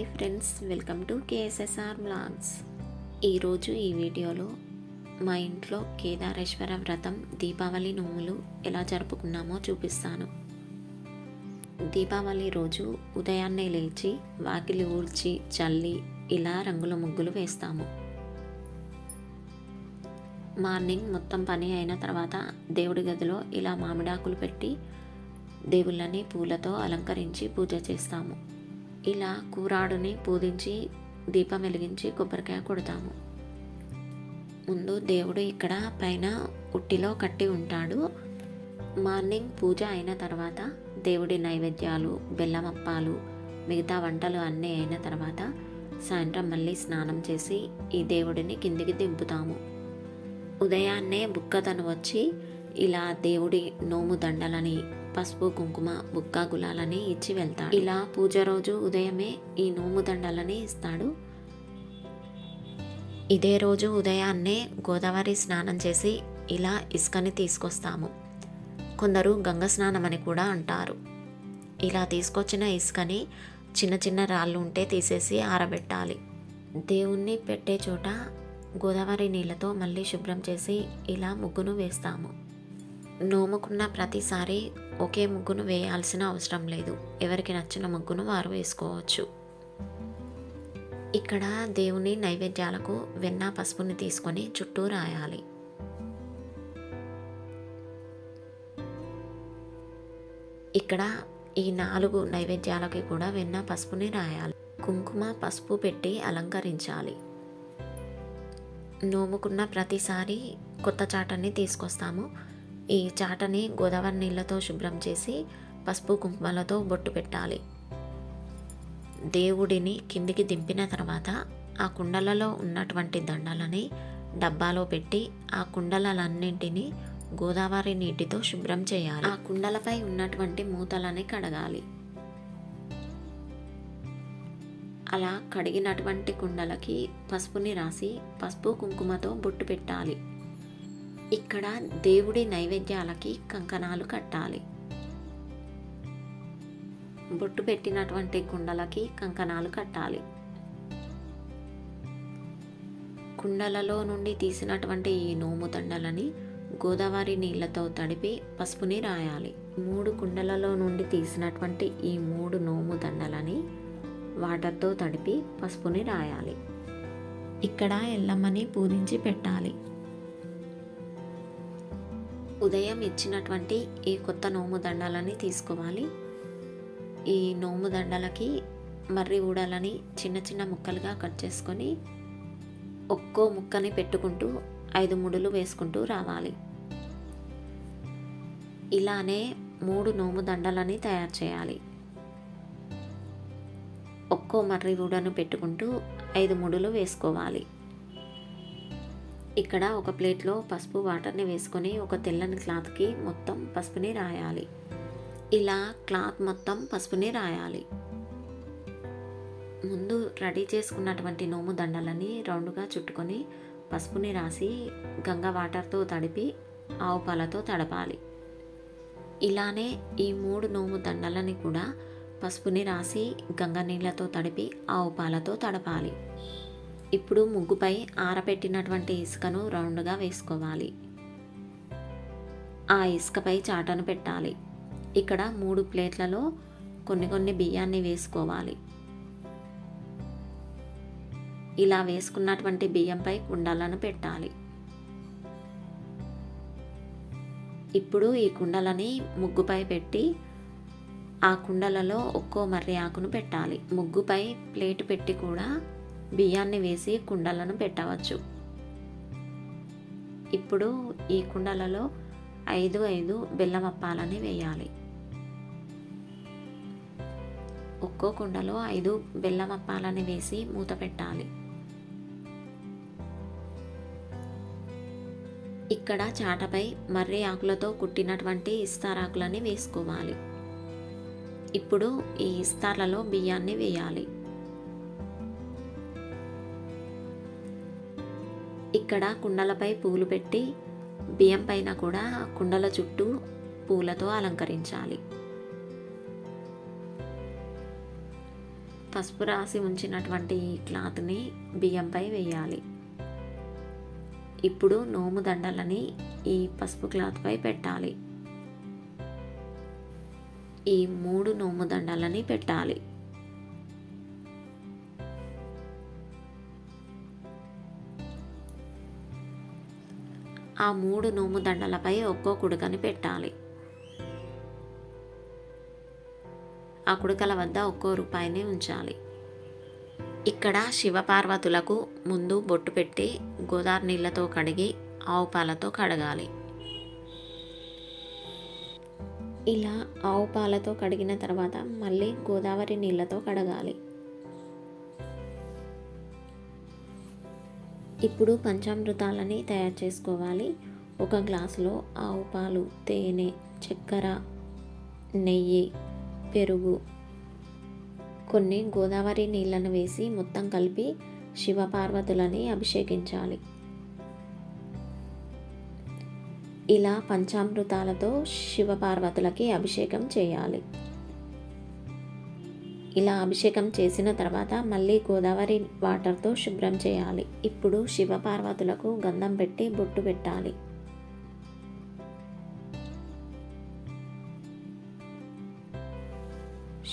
Hi friends welcome to KSSR blogs ఈరోజు ఈ వీడియోలో మా ఇంట్లో కేదారేశ్వర వ్రతం దీపావళి నోములు ఎలా జరుపుకున్నామో చూపిస్తాను. దీపావళి రోజు ఉదయాన్నే లేచి వాకిలి ఊడ్చి చల్లి ఇలా రంగుల ముగ్గులు వేస్తాము. మార్నింగ్ మొత్తం పని అయిన తర్వాత దేవుడి గదిలో ఇలా మామిడాకులు పెట్టి దేవుళ్ళని పూలతో అలంకరించి పూజ చేస్తాము. ఇలా కూరాడుని పూజించి దీపం వెలిగించి కొబ్బరికాయ కొడతాము. ముందు దేవుడు ఇక్కడ పైన ఉట్టిలో కట్టి ఉంటాడు. మార్నింగ్ పూజ అయిన తర్వాత దేవుడి నైవేద్యాలు బెల్లమప్పాలు మిగతా వంటలు అన్నీ అయిన తర్వాత సాయంత్రం మళ్ళీ స్నానం చేసి ఈ దేవుడిని కిందికి దింపుతాము. ఉదయాన్నే బుక్కతను వచ్చి ఇలా దేవుడి నోము దండలని పసుపు కుంకుమ బుక్క గులాలని ఇచ్చి వెళ్తాడు. ఇలా పూజ రోజు ఉదయమే ఈ నోము దండలని ఇస్తాడు. ఇదే రోజు ఉదయాన్నే గోదావరి స్నానం చేసి ఇలా ఇసుకని తీసుకొస్తాము. కొందరు గంగ స్నానం అని కూడా అంటారు. ఇలా తీసుకొచ్చిన ఇసుకని చిన్న చిన్న రాళ్ళు ఉంటే తీసేసి ఆరబెట్టాలి. దేవుణ్ణి పెట్టే చోట గోదావరి నీళ్ళతో మళ్ళీ శుభ్రం చేసి ఇలా ముగ్గును వేస్తాము. నోముకున్న ప్రతిసారి ఒకే ముగ్గును వేయాల్సిన అవసరం లేదు. ఎవరికి నచ్చిన ముగ్గును వారు వేసుకోవచ్చు. ఇక్కడ దేవుని నైవేద్యాలకు వెన్న పసుపుని తీసుకొని చుట్టూ రాయాలి. ఇక్కడ ఈ నాలుగు నైవేద్యాలకి కూడా వెన్న పసుపుని రాయాలి. కుంకుమ పసుపు పెట్టి అలంకరించాలి. నోముకున్న ప్రతిసారి కొత్త చాటని తీసుకొస్తాము. ఈ చాటని గోదావరి నీళ్ళతో శుభ్రం చేసి పసుపు కుంకుమలతో బొట్టు పెట్టాలి. దేవుడిని కిందికి దింపిన తర్వాత ఆ కుండలలో ఉన్నటువంటి దండలని డబ్బాలో పెట్టి ఆ కుండలన్నింటినీ గోదావరి నీటితో శుభ్రం చేయాలి. ఆ కుండలపై ఉన్నటువంటి మూతలని కడగాలి. అలా కడిగినటువంటి కుండలకి పసుపుని రాసి పసుపు కుంకుమతో బొట్టు పెట్టాలి. ఇక్కడ దేవుడి నైవేద్యాలకి కంకణాలు కట్టాలి. బొట్టు పెట్టినటువంటి కుండలకి కంకణాలు కట్టాలి. కుండలలో నుండి తీసినటువంటి ఈ నోము దండలని గోదావరి నీళ్ళతో తడిపి పసుపుని రాయాలి. మూడు కుండలలో నుండి తీసినటువంటి ఈ మూడు నోము దండలని వాటర్తో తడిపి పసుపుని రాయాలి. ఇక్కడ ఎల్లమ్మని పూజించి పెట్టాలి. ఉదయం ఇచ్చినటువంటి ఈ కొత్త నోము దండాలని తీసుకోవాలి. ఈ నోముదండలకి మర్రి ఊడలని చిన్న చిన్న ముక్కలుగా కట్ చేసుకొని ఒక్కో ముక్కని పెట్టుకుంటూ ఐదు ముడులు వేసుకుంటూ రావాలి. ఇలానే మూడు నోముదండలని తయారు చేయాలి. ఒక్కో మర్రి ఊడను పెట్టుకుంటూ ఐదు ముడులు వేసుకోవాలి. ఇక్కడ ఒక ప్లేట్లో పసుపు వాటర్ని వేసుకొని ఒక తెల్లని క్లాత్కి మొత్తం పసుపుని రాయాలి. ఇలా క్లాత్ మొత్తం పసుపుని రాయాలి. ముందు రెడీ చేసుకున్నటువంటి నోము దండలని రౌండ్గా చుట్టుకొని పసుపుని రాసి గంగ వాటర్తో తడిపి ఆవు పాలతో తడపాలి. ఇలానే ఈ మూడు నోము దండలని కూడా పసుపుని రాసి గంగ నీళ్ళతో తడిపి ఆవు పాలతో తడపాలి. ఇప్పుడు ముగ్గుపై ఆరబెట్టినటువంటి ఇసుకను రౌండ్గా వేసుకోవాలి. ఆ ఇసుకపై చాటను పెట్టాలి. ఇక్కడ మూడు ప్లేట్లలో కొన్ని కొన్ని బియ్యాన్ని వేసుకోవాలి. ఇలా వేసుకున్నటువంటి బియ్యంపై కుండలను పెట్టాలి. ఇప్పుడు ఈ కుండలని ముగ్గుపై పెట్టి ఆ కుండలలో ఒక్కో మర్రి ఆకును పెట్టాలి. ముగ్గుపై ప్లేట్ పెట్టి కూడా బియ్యాన్ని వేసి కుండలను పెట్టవచ్చు. ఇప్పుడు ఈ కుండలలో ఐదు ఐదు బెల్లం అప్పాలని వేయాలి. ఒక్కో కుండలో ఐదు బెల్లం అప్పాలని వేసి మూత పెట్టాలి. ఇక్కడ చాటపై మర్రి ఆకులతో కుట్టినటువంటి ఇస్తారాకులని వేసుకోవాలి. ఇప్పుడు ఈ ఇస్తార్లలో బియ్యాన్ని వేయాలి. ఇక్కడ కుండలపై పూలు పెట్టి బియ్యం పైన కూడా కుండల చుట్టూ పూలతో అలంకరించాలి. పసుపు రాసి ఉంచినటువంటి క్లాత్ని బియ్యంపై వేయాలి. ఇప్పుడు నోము దండలని ఈ పసుపు క్లాత్పై పెట్టాలి. ఈ మూడు నోము దండలని పెట్టాలి. ఆ మూడు నోము దండలపై ఒక్కో కుడుకని పెట్టాలి. ఆ కుడుకల వద్ద ఒక్కో రూపాయిని ఉంచాలి. ఇక్కడ శివపార్వతులకు ముందు బొట్టు పెట్టి గోదావరి నీళ్ళతో కడిగి ఆవు పాలతో కడగాలి. ఇలా ఆవు పాలతో కడిగిన తర్వాత మళ్ళీ గోదావరి నీళ్ళతో కడగాలి. ఇప్పుడు పంచామృతాలని తయారు చేసుకోవాలి. ఒక గ్లాసులో ఆవు పాలు తేనె చక్కెర నెయ్యి పెరుగు కొన్ని గోదావరి నీళ్ళను వేసి మొత్తం కలిపి శివపార్వతులని అభిషేకించాలి. ఇలా పంచామృతాలతో శివపార్వతులకి అభిషేకం చేయాలి. ఇలా అభిషేకం చేసిన తర్వాత మళ్ళీ గోదావరి వాటర్తో శుభ్రం చేయాలి. ఇప్పుడు శివపార్వతులకు గంధం పెట్టి బొట్టు పెట్టాలి.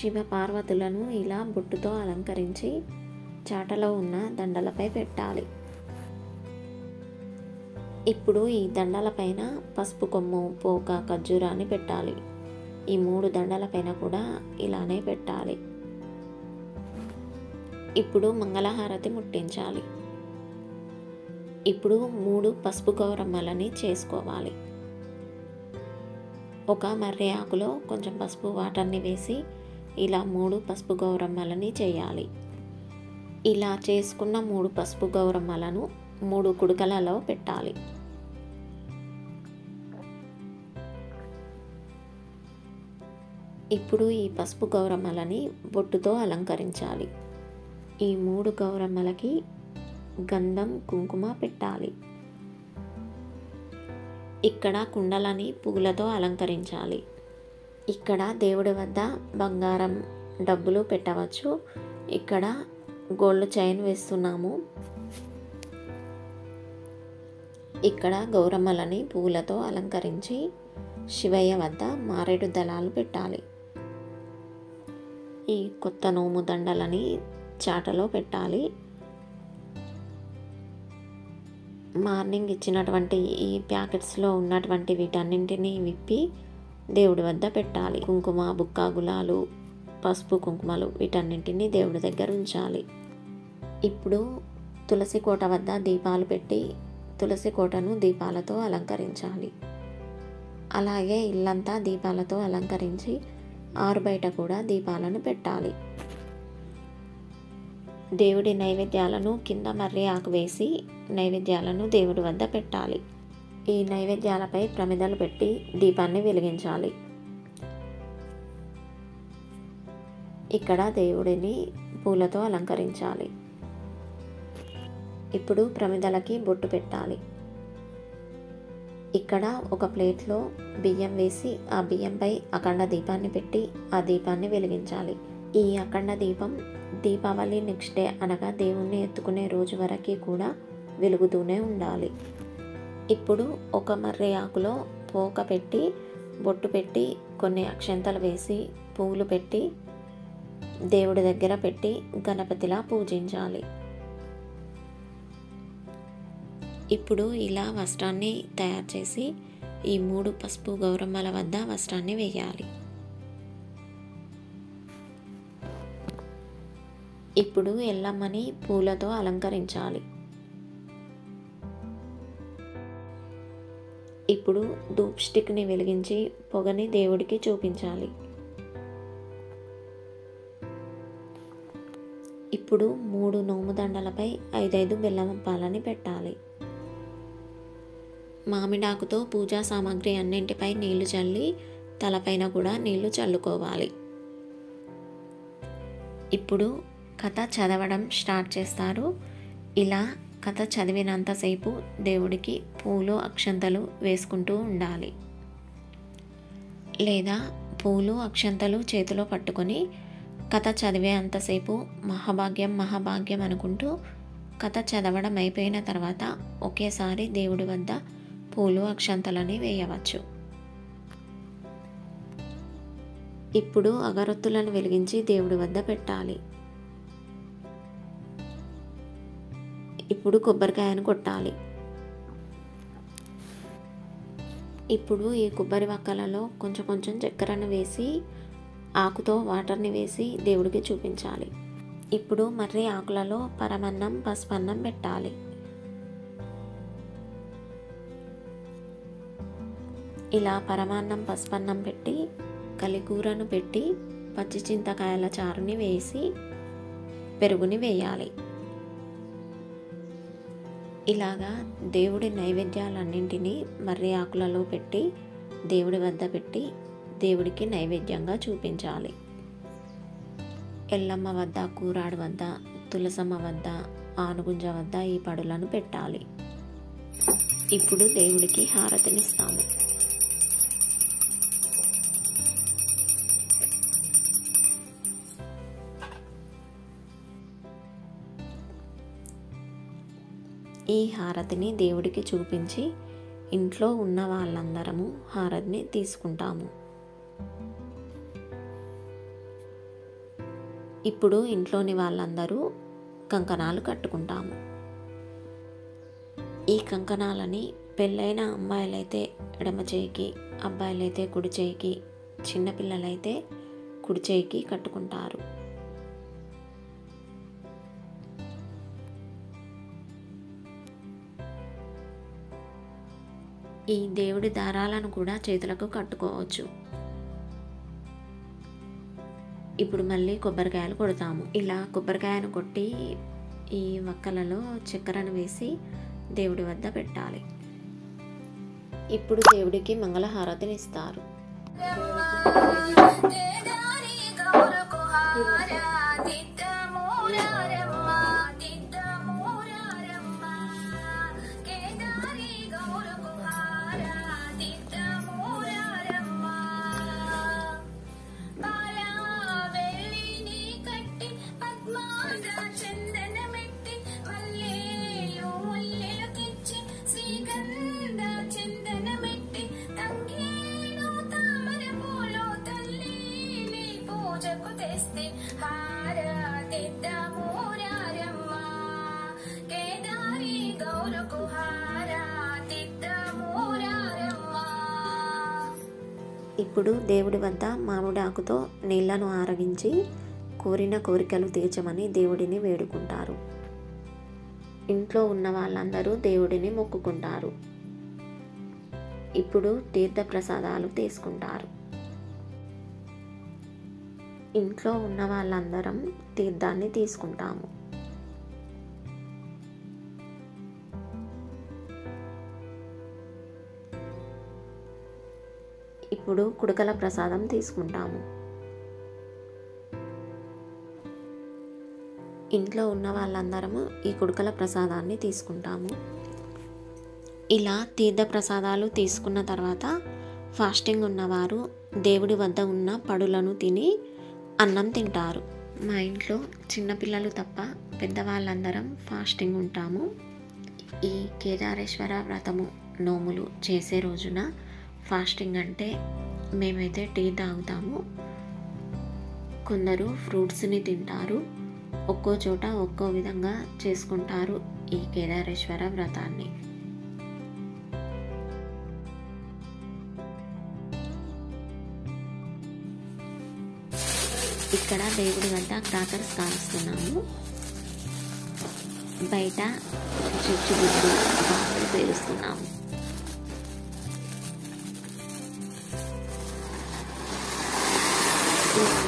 శివపార్వతులను ఇలా బొట్టుతో అలంకరించి చాటలో ఉన్న దండలపై పెట్టాలి. ఇప్పుడు ఈ దండలపైన పసుపు కొమ్ము పోక ఖర్జూరాన్ని పెట్టాలి. ఈ మూడు దండలపైన కూడా ఇలానే పెట్టాలి. ఇప్పుడు మంగళహారతి ముట్టించాలి. ఇప్పుడు మూడు పసుపు గౌరమ్మలని చేసుకోవాలి. ఒక మర్రి ఆకులో కొంచెం పసుపు వాటర్ని వేసి ఇలా మూడు పసుపు గౌరమ్మలని చేయాలి. ఇలా చేసుకున్న మూడు పసుపు గౌరమ్మలను మూడు కుడుకలలో పెట్టాలి. ఇప్పుడు ఈ పసుపు గౌరమ్మలని బొట్టుతో అలంకరించాలి. ఈ మూడు గౌరమ్మలకి గంధం కుంకుమ పెట్టాలి. ఇక్కడ కుండలని పూలతో అలంకరించాలి. ఇక్కడ దేవుడి వద్ద బంగారం డబ్బులు పెట్టవచ్చు. ఇక్కడ గోల్డ్ చైన్ వేస్తున్నాము. ఇక్కడ గౌరమ్మలని పూలతో అలంకరించి శివయ్య వద్ద మారేడు దళాలు పెట్టాలి. ఈ కొత్త నోము దండలని చాటలో పెట్టాలి. మార్నింగ్ ఇచ్చినటువంటి ఈ ప్యాకెట్స్లో ఉన్నటువంటి వీటన్నింటినీ విప్పి దేవుడి వద్ద పెట్టాలి. కుంకుమ బుక్క గులాలు పసుపు కుంకుమలు వీటన్నింటినీ దేవుడి దగ్గర ఉంచాలి. ఇప్పుడు తులసి కోట వద్ద దీపాలు పెట్టి తులసి కోటను దీపాలతో అలంకరించాలి. అలాగే ఇల్లంతా దీపాలతో అలంకరించి ఆరు బయట కూడా దీపాలను పెట్టాలి. దేవుడి నైవేద్యాలను కింద మర్రి ఆకు వేసి నైవేద్యాలను దేవుడి వద్ద పెట్టాలి. ఈ నైవేద్యాలపై ప్రమిదలు పెట్టి దీపాన్ని వెలిగించాలి. ఇక్కడ దేవుడిని పూలతో అలంకరించాలి. ఇప్పుడు ప్రమిదలకి బొట్టు పెట్టాలి. ఇక్కడ ఒక ప్లేట్లో బియ్యం వేసి ఆ బియ్యంపై అఖండ దీపాన్ని పెట్టి ఆ దీపాన్ని వెలిగించాలి. ఈ అఖండ దీపం దీపావళి నెక్స్ట్ డే అనగా దేవుణ్ణి ఎత్తుకునే రోజు వరకు కూడా వెలుగుతూనే ఉండాలి. ఇప్పుడు ఒక మర్రి ఆకులో పోక పెట్టి బొట్టు పెట్టి కొన్ని అక్షంతలు వేసి పువ్వులు పెట్టి దేవుడి దగ్గర పెట్టి గణపతిలా పూజించాలి. ఇప్పుడు ఇలా వస్త్రాన్ని తయారు చేసి ఈ మూడు పసుపు గౌరమ్మల వద్ద వస్త్రాన్ని వేయాలి. ఇప్పుడు ఎల్లమ్మని పూలతో అలంకరించాలి. ఇప్పుడు ధూప్ స్టిక్ని వెలిగించి పొగని దేవుడికి చూపించాలి. ఇప్పుడు మూడు నోముదండలపై ఐదైదు బెల్లం పాలని పెట్టాలి. మామిడాకుతో పూజా సామాగ్రి అన్నింటిపై నీళ్ళు చల్లి తలపైన కూడా నీళ్ళు చల్లుకోవాలి. ఇప్పుడు కథ చదవడం స్టార్ట్ చేస్తారు. ఇలా కథ చదివినంతసేపు దేవుడికి పూలు అక్షంతలు వేసుకుంటూ ఉండాలి. లేదా పూలు అక్షంతలు చేతిలో పట్టుకొని కథ చదివే అంతసేపు మహాభాగ్యం మహాభాగ్యం అనుకుంటూ కథ చదవడం అయిపోయిన తర్వాత ఒకేసారి దేవుడి వద్ద పూలు అక్షంతలని వేయవచ్చు. ఇప్పుడు అగరొత్తులను వెలిగించి దేవుడి వద్ద పెట్టాలి. ఇప్పుడు కొబ్బరికాయను కొట్టాలి. ఇప్పుడు ఈ కొబ్బరి వక్కలలో కొంచెం కొంచెం చక్కెరను వేసి ఆకుతో వాటర్ని వేసి దేవుడికి చూపించాలి. ఇప్పుడు మర్రి ఆకులలో పరమన్నం పసుపన్నం పెట్టాలి. ఇలా పరమాన్నం పసుపన్నం పెట్టి కలికూరను పెట్టి పచ్చి చింతకాయల చారుని వేసి పెరుగుని వేయాలి. ఇలాగా దేవుడి నైవేద్యాలన్నింటినీ మర్రి ఆకులలో పెట్టి దేవుడి వద్ద పెట్టి దేవుడికి నైవేద్యంగా చూపించాలి. ఎల్లమ్మ వద్ద కూరాడు వద్ద తులసమ్మ వద్ద ఆనుగుంజ వద్ద ఈ పడులను పెట్టాలి. ఇప్పుడు దేవుడికి హారతినిస్తాము. ఈ హారతిని దేవుడికి చూపించి ఇంట్లో ఉన్న వాళ్ళందరము హారతిని తీసుకుంటాము. ఇప్పుడు ఇంట్లోని వాళ్ళందరూ కంకణాలు కట్టుకుంటాము. ఈ కంకణాలని పెళ్ళైన అమ్మాయిలైతే ఎడమ చేయికి అబ్బాయిలైతే కుడి చేయికి చిన్నపిల్లలైతే కుడి చేయికి కట్టుకుంటారు. ఈ దేవుడి దారాలను కూడా చేతులకు కట్టుకోవచ్చు. ఇప్పుడు మళ్ళీ కొబ్బరికాయలు కొడతాము. ఇలా కొబ్బరికాయను కొట్టి ఈ వక్కలలో చక్కెరను వేసి దేవుడి వద్ద పెట్టాలి. ఇప్పుడు దేవుడికి మంగళహారతిని ఇస్తారు. ఇప్పుడు దేవుడి వద్ద మామిడాకుతో నీళ్ళను ఆరగించి కోరిన కోరికలు తీర్చమని దేవుడిని వేడుకుంటారు. ఇంట్లో ఉన్న వాళ్ళందరూ దేవుడిని మొక్కుకుంటారు. ఇప్పుడు తీర్థ ప్రసాదాలు తీసుకుంటారు. ఇంట్లో ఉన్న వాళ్ళందరం తీర్థాన్ని తీసుకుంటాము. ఇప్పుడు కుడకల ప్రసాదం తీసుకుంటాము. ఇంట్లో ఉన్న వాళ్ళందరము ఈ కుడకల ప్రసాదాన్ని తీసుకుంటాము. ఇలా తీర్థ ప్రసాదాలు తీసుకున్న తర్వాత ఫాస్టింగ్ ఉన్నవారు దేవుడి వద్ద ఉన్న పడులను తిని అన్నం తింటారు. మా ఇంట్లో చిన్నపిల్లలు తప్ప పెద్దవాళ్ళందరం ఫాస్టింగ్ ఉంటాము. ఈ కేదారేశ్వర వ్రతము నోములు చేసే రోజున ఫాస్టింగ్ అంటే మేమైతే టీ తాగుతాము. కొందరు ఫ్రూట్స్ని తింటారు. ఒక్కో చోట ఒక్కో విధంగా చేసుకుంటారు ఈ కేదారేశ్వర వ్రతాన్ని. ఇక్కడ దేవుడి వద్ద క్రాకర్స్ కాలుస్తున్నాము. బయట చిచ్చుబుడ్డు బాంబులు పేరుస్తున్నాము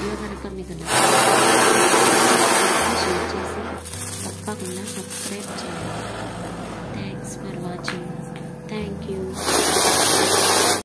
వీడియో కనుక మీకు షేర్ చేసి తప్పకుండా సబ్స్క్రైబ్ చేయండి. Thanks for watching thank you